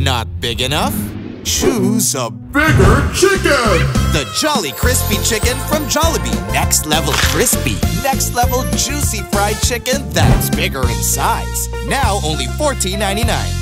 Not big enough? Choose a Bigger chicken! The Jolly Crispy Chicken from Jollibee. Next level crispy, next level juicy fried chicken that's bigger in size. Now only $14.99.